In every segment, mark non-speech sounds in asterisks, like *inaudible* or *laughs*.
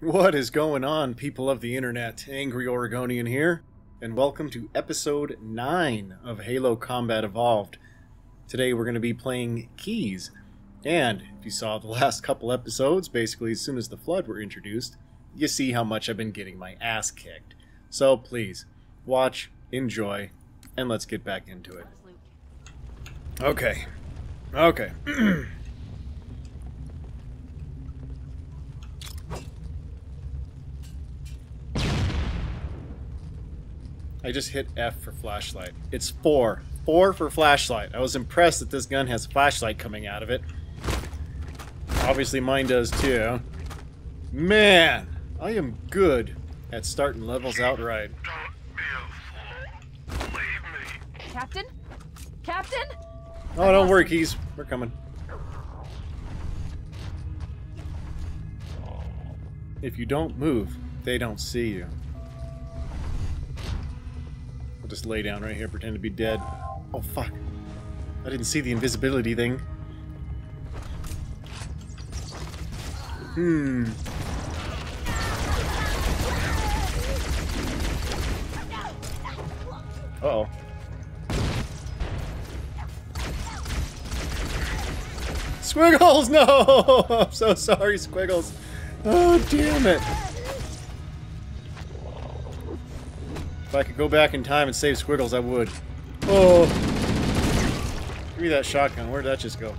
What is going on, people of the internet? Angry Oregonian here, and welcome to episode 9 of Halo Combat Evolved. Today we're going to be playing Keyes, and if you saw the *laughs* last couple episodes, basically as soon as the Flood were introduced, you see how much I've been getting my ass kicked. So please, watch, enjoy, and let's get back into it. Okay. Okay. *clears throat* I just hit F for flashlight. It's four. Four for flashlight. I was impressed that this gun has a flashlight coming out of it. Obviously mine does too. Man, I am good at starting levels outright. Captain? Captain? Oh, don't worry, Keyes. We're coming. If you don't move, they don't see you. I'll just lay down right here, pretend to be dead. Oh, fuck. I didn't see the invisibility thing. Hmm. Uh oh Squiggles! *laughs* No! I'm so sorry, Squiggles. Oh, damn it. I could go back in time and save Squiggles, I would. Oh. Give me that shotgun. Where'd that just go?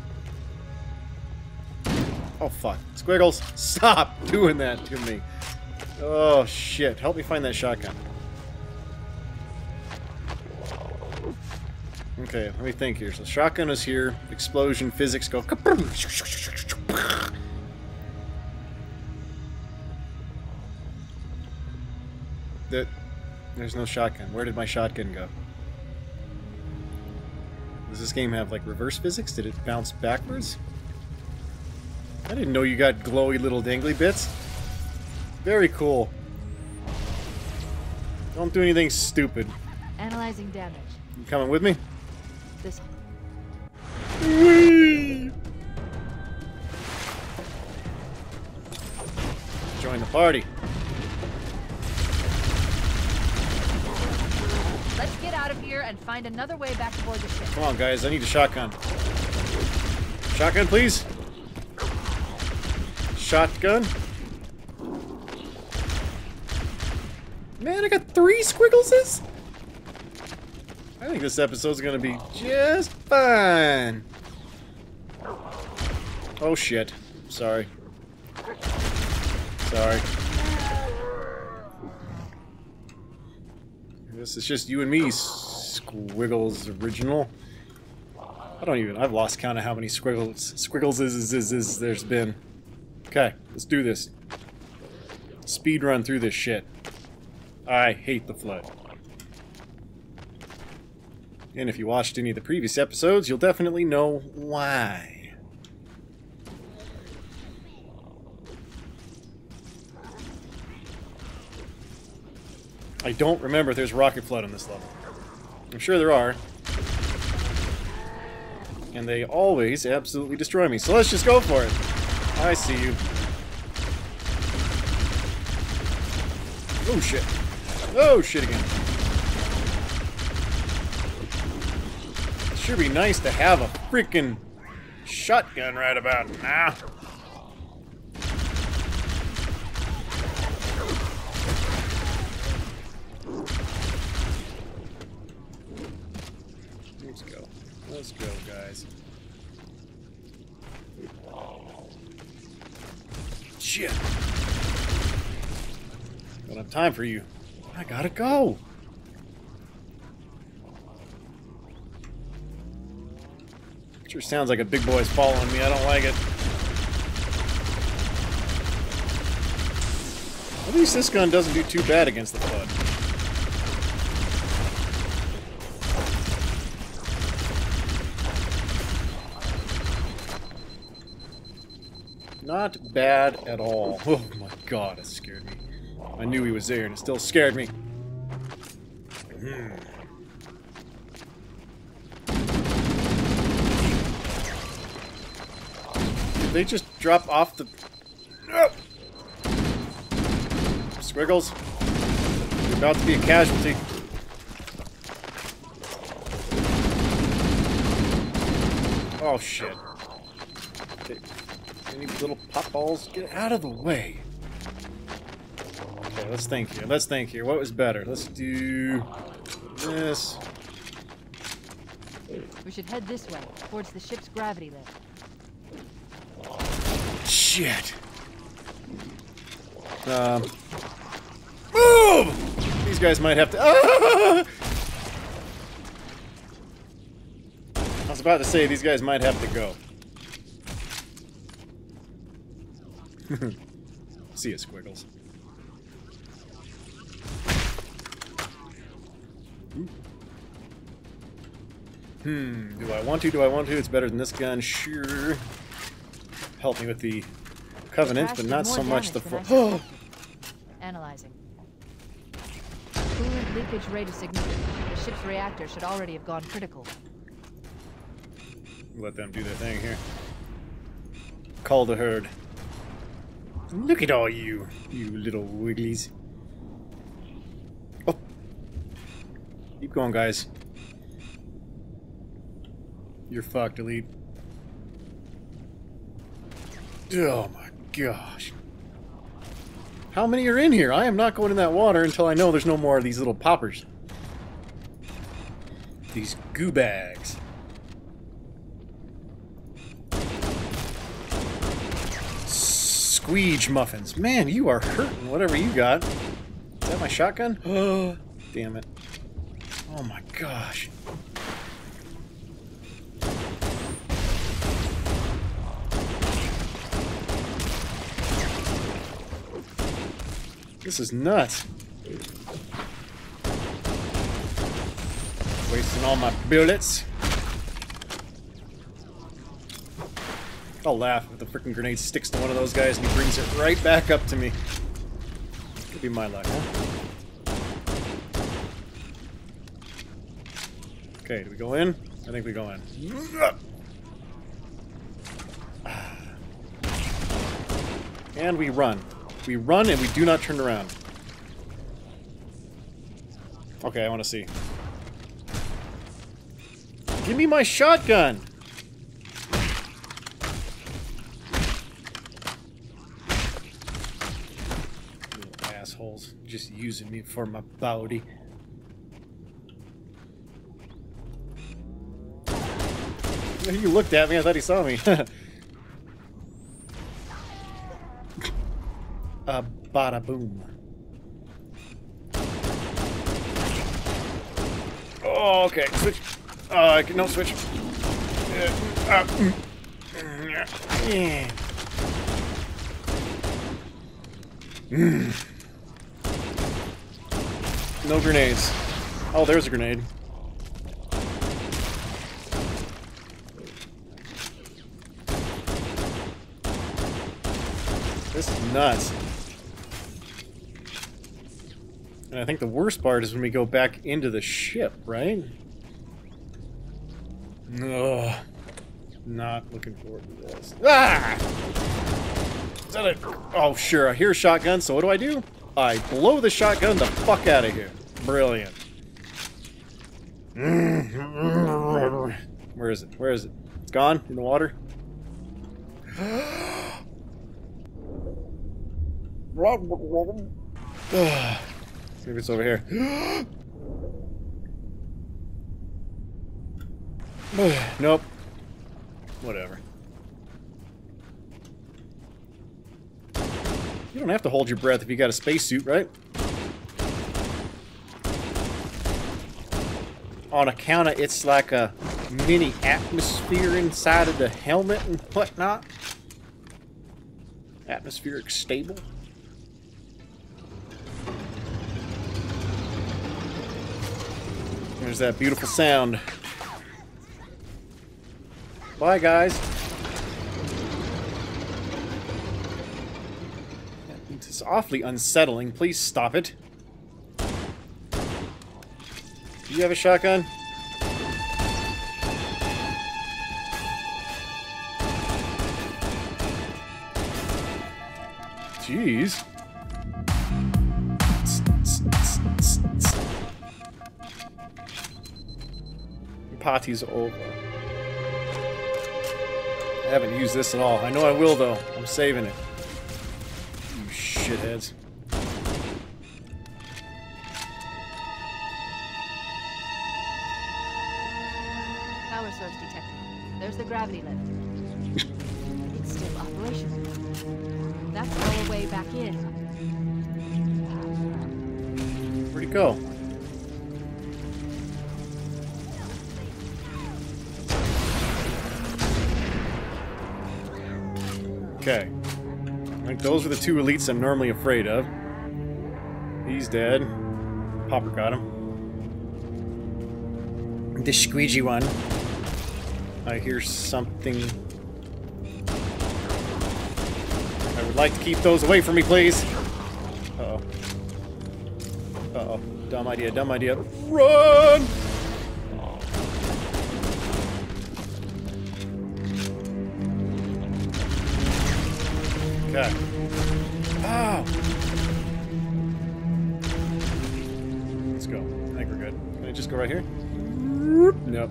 Oh, fuck. Squiggles, stop *laughs* doing that to me. Oh, shit. Help me find that shotgun. Okay, let me think here. So shotgun is here. Explosion, physics go. That there's no shotgun. Where did my shotgun go? Does this game have like reverse physics? Did it bounce backwards? I didn't know you got glowy little dangly bits. Very cool. Don't do anything stupid. Analyzing damage. You coming with me? This Whee! Join the party. Let's get out of here and find another way back aboard the ship. Come on, guys. I need a shotgun. Shotgun, please. Shotgun. Man, I got three squiggleses? I think this episode's gonna be just fine. Oh shit. Sorry. Sorry. This is just you and me, Squiggles original. I don't even, I've lost count of how many Squiggles, Squiggles is, is, is, is there's been. Okay, let's do this. Speed run through this shit. I hate the flood. And if you watched any of the previous episodes, you'll definitely know why. I don't remember if there's rocket flood on this level. I'm sure there are. And they always absolutely destroy me. So let's just go for it. I see you. Oh shit. Oh shit again. It sure be nice to have a freaking shotgun right about now. Let's go. Let's go, guys. Shit. Don't have time for you. I gotta go. Sure sounds like a big boy's following me. I don't like it. At least this gun doesn't do too bad against the flood. Not bad at all. Oh my god, it scared me. I knew he was there and it still scared me. Did they just drop off the... Oh! Squiggles, you're about to be a casualty. Oh shit. Okay. Any little pop balls? Get out of the way. Okay, let's think here. Let's think here. What was better? Let's do this. We should head this way, towards the ship's gravity lift. Shit. Um. Move! These guys might have to. Ah! I was about to say these guys might have to go. *laughs* See ya, Squiggles. Hmm, do I want to? Do I want to? It's better than this gun, sure. Help me with the Covenant, but not so much the damage full. than I *gasps* suspected. Analyzing. Coolant leakage rate is significant. The ship's reactor should already have gone critical. Let them do their thing here. Call the herd. Look at all you, you little wigglies. Oh. Keep going, guys. You're fucked, Elite. Oh my gosh. How many are in here? I am not going in that water until I know there's no more of these little poppers. These goo bags. Squeege muffins. Man, you are hurting, whatever you got. Is that my shotgun? Oh, *gasps* damn it. Oh my gosh. This is nuts. Wasting all my bullets. I'll laugh if the freaking grenade sticks to one of those guys and he brings it right back up to me. Could be my luck, huh? Okay, do we go in? I think we go in. *sighs* And we run. We run and we do not turn around. Okay, I want to see. Give me my shotgun! Assholes. Just using me for my body. *laughs* He looked at me, I thought he saw me. *laughs* uh, bada boom. Oh, okay. Switch. Uh, no switch. Uh, uh, mm, yeah. Mm. No grenades. Oh, there's a grenade. This is nuts. And I think the worst part is when we go back into the ship, right? Ugh. Not looking forward to this. Ah! Is that a... Oh, sure. I hear a shotgun, so what do I do? I blow the shotgun the fuck out of here. Brilliant. Where is it? Where is it? It's gone? In the water? *sighs* *sighs* *sighs* Maybe it's over here. *gasps* *sighs* nope. Whatever. You don't have to hold your breath if you got a spacesuit, right? On account of it's like a mini atmosphere inside of the helmet and whatnot. Atmospheric stable. There's that beautiful sound. Bye, guys. It's awfully unsettling. Please stop it. Do you have a shotgun? Jeez. Party's over. I haven't used this at all. I know I will, though. I'm saving it. You shitheads. Okay. Like those are the two elites I'm normally afraid of. He's dead. Popper got him. The squeegee one. I hear something. I would like to keep those away from me, please. Uh-oh. Uh-oh. Dumb idea, dumb idea. Run! Oh! Let's go. I think we're good. Can I just go right here? Nope.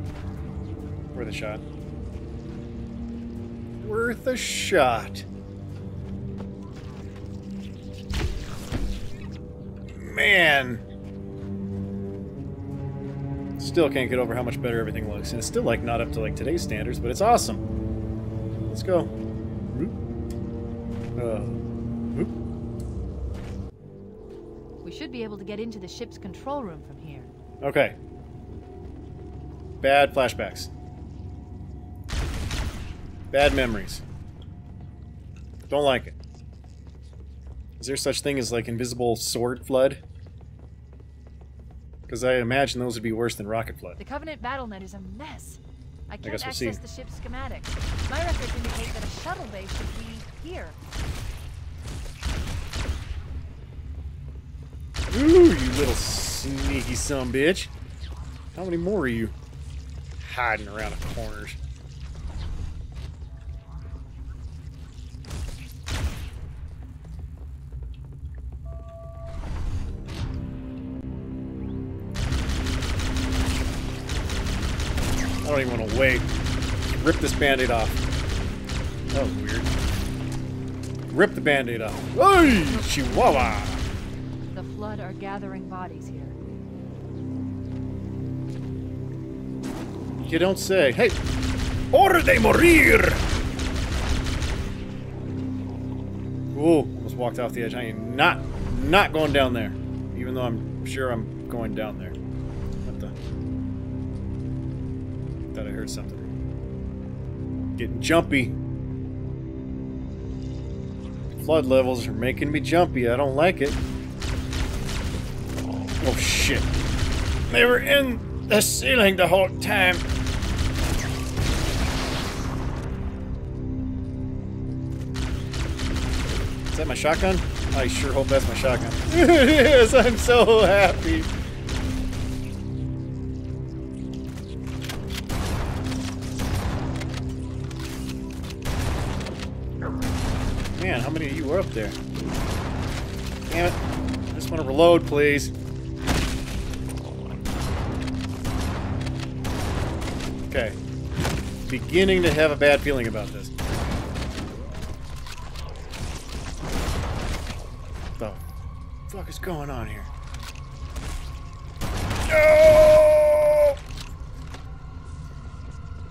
Worth a shot. Worth a shot. Man. Still can't get over how much better everything looks. And it's still like not up to like today's standards, but it's awesome. Let's go. Uh. We should be able to get into the ship's control room from here. Okay. Bad flashbacks. Bad memories. Don't like it. Is there such thing as like invisible sword flood? Because I imagine those would be worse than rocket flood. The Covenant battle net is a mess. I can't guess we'll access see. the ship's schematics. My records indicate that a shuttle base should be here. Ooh, you little sneaky son bitch. How many more are you hiding around the corners? I don't even want to wait. Rip this band-aid off. That was weird. Rip the band-aid off. Hey, Chihuahua! The Flood are gathering bodies here. You don't say. Hey! Hora de morir! Ooh, almost walked off the edge. I am not, not going down there. Even though I'm sure I'm going down there. What the? Thought I heard something. Getting jumpy. Flood levels are making me jumpy. I don't like it. Oh shit. They were in the ceiling the whole time. Is that my shotgun? I sure hope that's my shotgun. *laughs* is! I'm so happy. Are up there? Damn it. I just want to reload, please. Okay. Beginning to have a bad feeling about this. The fuck is going on here? No!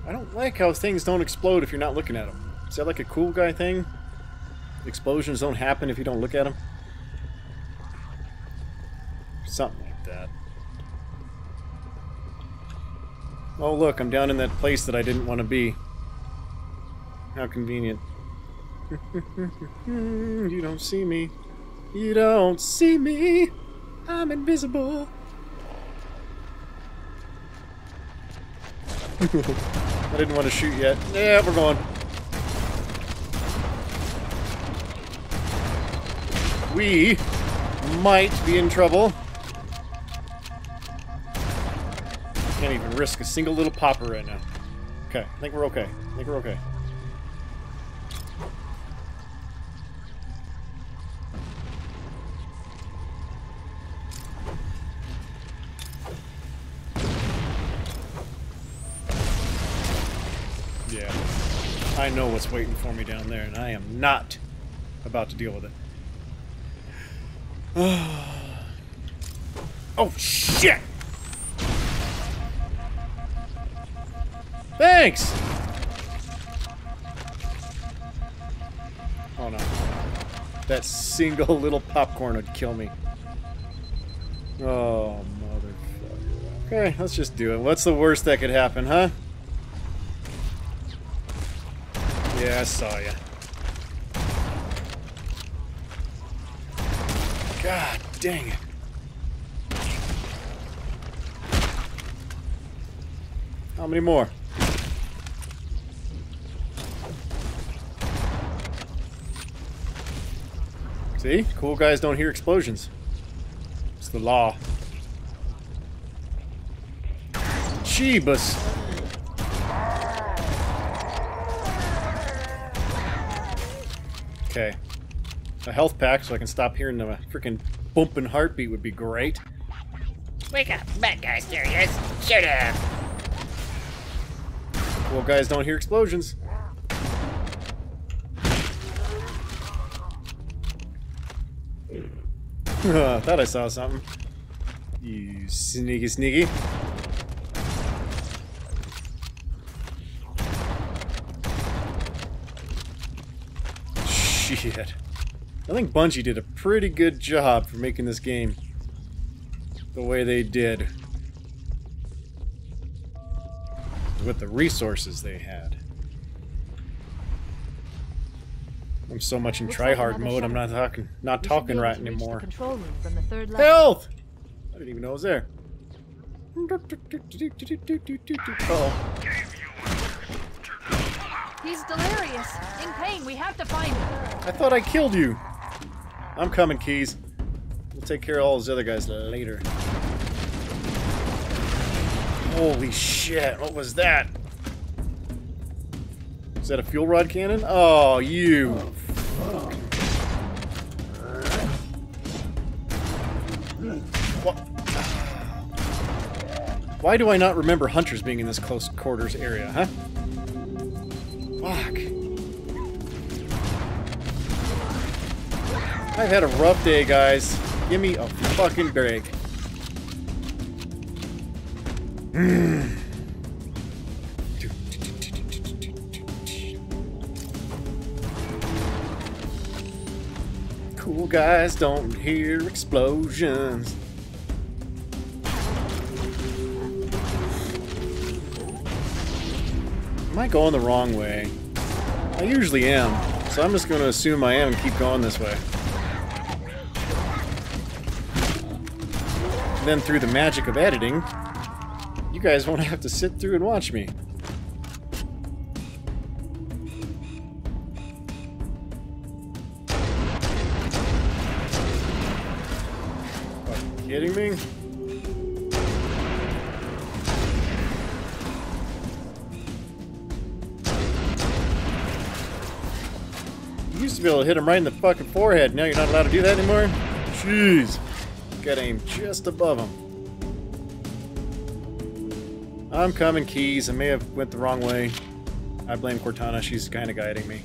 I don't like how things don't explode if you're not looking at them. Is that like a cool guy thing? Explosions don't happen if you don't look at them? Something like that. Oh, look, I'm down in that place that I didn't want to be. How convenient. *laughs* you don't see me. You don't see me. I'm invisible. *laughs* I didn't want to shoot yet. Yeah, we're going. We might be in trouble. Can't even risk a single little popper right now. Okay, I think we're okay. I think we're okay. Yeah. I know what's waiting for me down there, and I am not about to deal with it. *sighs* oh, shit! Thanks! Oh no. That single *laughs* little popcorn would kill me. Oh, motherfucker. Okay, let's just do it. What's the worst that could happen, huh? Yeah, I saw you. God dang it. How many more? See? Cool guys don't hear explosions. It's the law. Jeebus. Okay. A health pack so I can stop hearing the freaking bumping heartbeat would be great. Wake up, bad guys, there he is. Shoot him. Cool guys don't hear explosions. *laughs* Thought I saw something. You sneaky sneaky. Shit. I think Bungie did a pretty good job for making this game the way they did. With the resources they had. I'm so much in like tryhard mode, I'm not talking not We talking right to reach the anymore. control room from the third level. Health! I didn't even know it was there. Oh, He's delirious. In pain. We have to find him. Oh. I thought I killed you. I'm coming, Keyes. We'll take care of all those other guys later. Holy shit, what was that? Is that a fuel rod cannon? Oh, you. Why do I not remember hunters being in this close quarters area, huh? Fuck. I've had a rough day, guys. Give me a fucking break. *sighs* Cool guys don't hear explosions. Am I going the wrong way? I usually am, so I'm just going to assume I am and keep going this way. Then through the magic of editing, you guys won't have to sit through and watch me. Kidding me? You used to be able to hit him right in the fucking forehead. Now you're not allowed to do that anymore? Jeez. Gotta aim just above him. I'm coming, Keyes. I may have went the wrong way. I blame Cortana. She's kind of guiding me.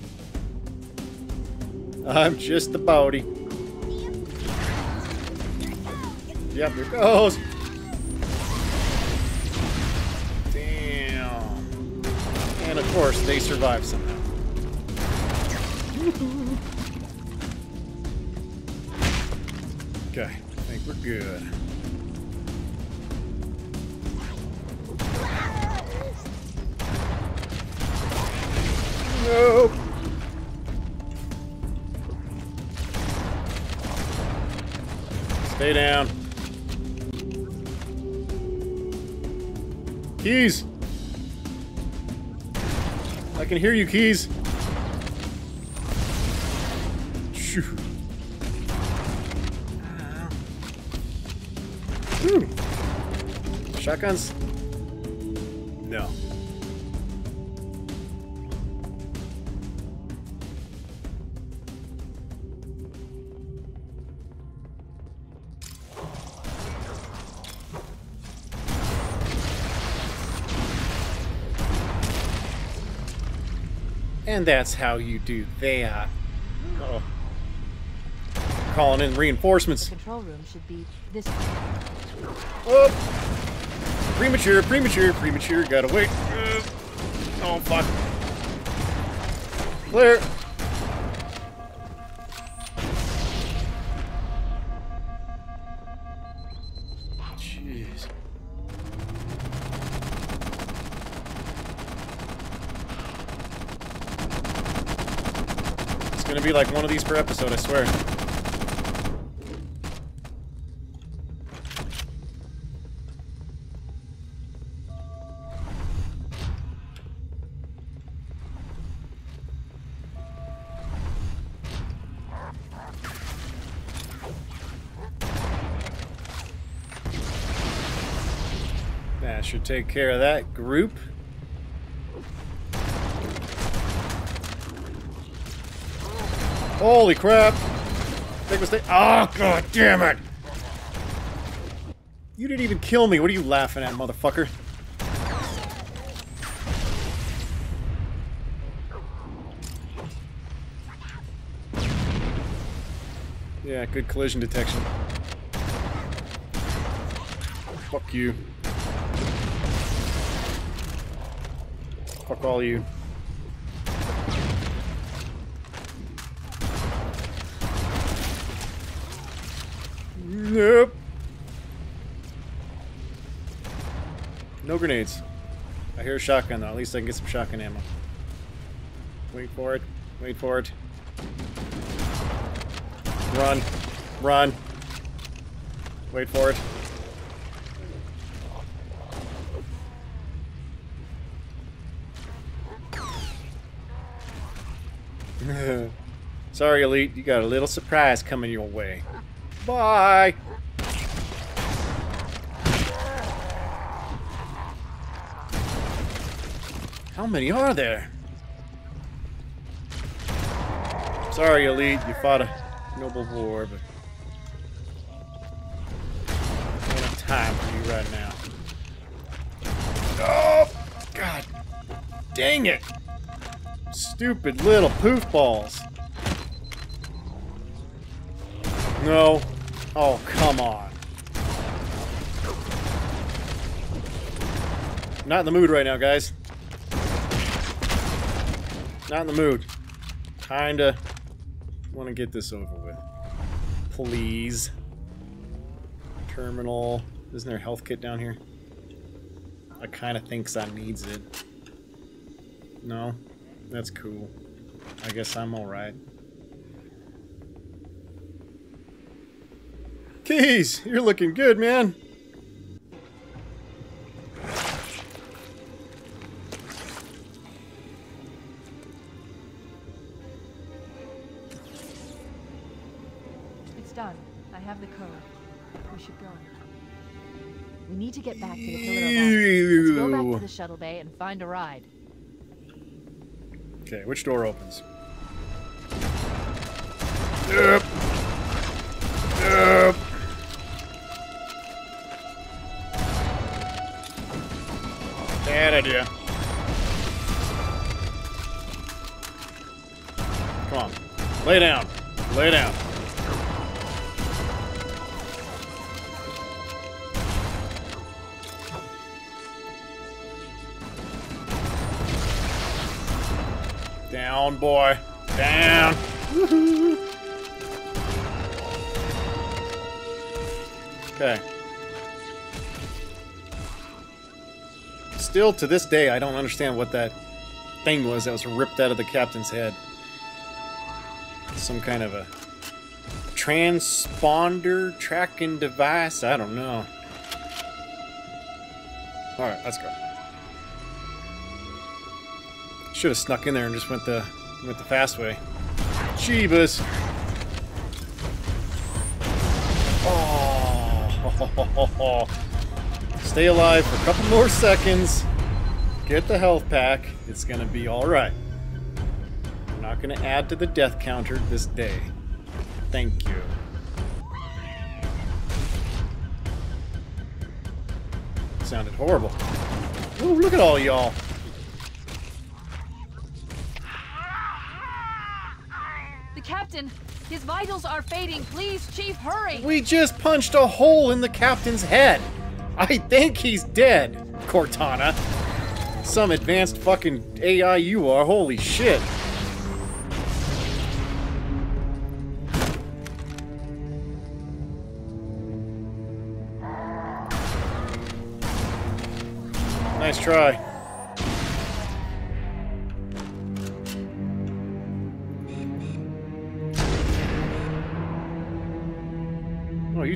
I'm just the body. Yep, here goes. Damn. And of course, they survive somehow. *laughs* Okay, We're good. Nope. Stay down. Keyes. I can hear you, Keyes. Shotguns? No. And that's how you do that. Oh. Calling in reinforcements. Control room should be this way. Whoop! Premature, premature, premature. Gotta wait. Uh, oh, fuck. Clear. Jeez. It's gonna be like one of these per episode, I swear. Take care of that group. Holy crap! Big mistake. Oh, god damn it! You didn't even kill me. What are you laughing at, motherfucker? Yeah, good collision detection. Fuck you. Fuck all you. Nope. No grenades. I hear a shotgun though. At least I can get some shotgun ammo. Wait for it. Wait for it. Run. Run. Wait for it. *laughs* Sorry, Elite. You got a little surprise coming your way. Bye! How many are there? Sorry, Elite. You fought a noble war, but... I don't have time for you right now. Oh! God! Dang it! Stupid little poof balls. No. Oh, come on. Not in the mood right now, guys. Not in the mood. Kinda want to get this over with. Please. Terminal. Isn't there a health kit down here? I kind of thinks I needs it. No? That's cool. I guess I'm alright. Keyes! You're looking good, man! It's done. I have the code. We should go. We need to get back to the Pillar Let's go back to the shuttle bay and find a ride. Okay, which door opens? Yep. Yep. Bad idea. Come on. Lay down. Lay down. Boy. Down. Okay. Still to this day, I don't understand what that thing was that was ripped out of the captain's head. Some kind of a transponder tracking device? I don't know. Alright, let's go. Should have snuck in there and just went the went the fast way. Jeebus. Oh. *laughs* Stay alive for a couple more seconds. Get the health pack. It's gonna be alright. I'm not gonna add to the death counter this day. Thank you. Sounded horrible. Ooh, look at all y'all. Captain, his vitals are fading. Please, Chief, hurry. We just punched a hole in the captain's head. I think he's dead, Cortana. Some advanced fucking AI you are, holy shit. Nice try.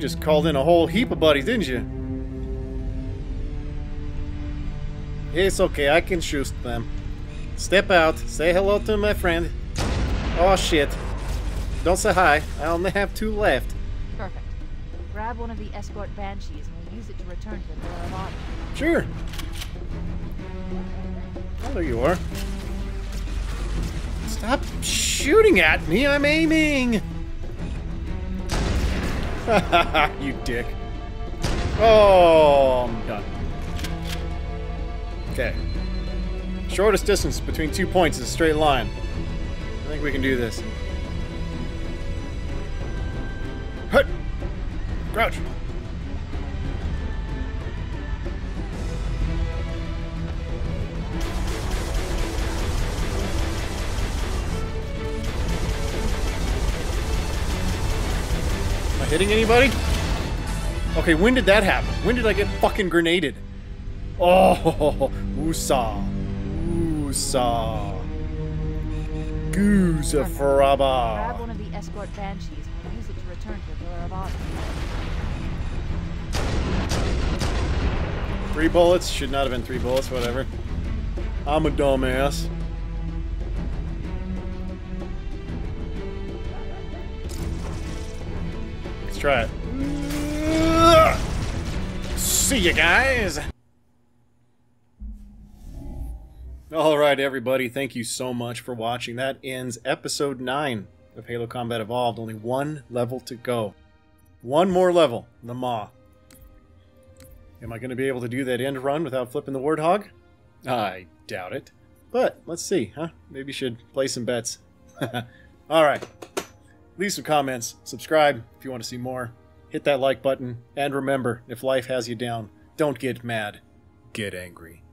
Just called in a whole heap of buddies, didn't you? It's okay, I can shoot them. Step out, say hello to my friend. Oh shit. Don't say hi, I only have two left. Perfect. Grab one of the escort banshees and we'll use it to return to the of Sure. Oh, there you are. Stop shooting at me, I'm aiming! *laughs* you dick. Oh, I'm done. Okay. Shortest distance between two points is a straight line. I think we can do this. Hut! Crouch! I hitting anybody? Okay, when did that happen? When did I get fucking grenaded? Oh, Usa. Usa. Goose Grab one of the escort banshees and use it to return to the Pillar of Autumn. Three bullets? Should not have been three bullets, whatever. I'm a dumbass. Try it. See you guys! Alright, everybody, thank you so much for watching. That ends episode 9 of Halo Combat Evolved. Only one level to go. One more level, the Maw. Am I going to be able to do that end run without flipping the Warthog? I doubt it. But let's see, huh? Maybe should play some bets. *laughs* Alright. Leave some comments, subscribe if you want to see more, hit that like button, and remember if life has you down, don't get mad, get angry.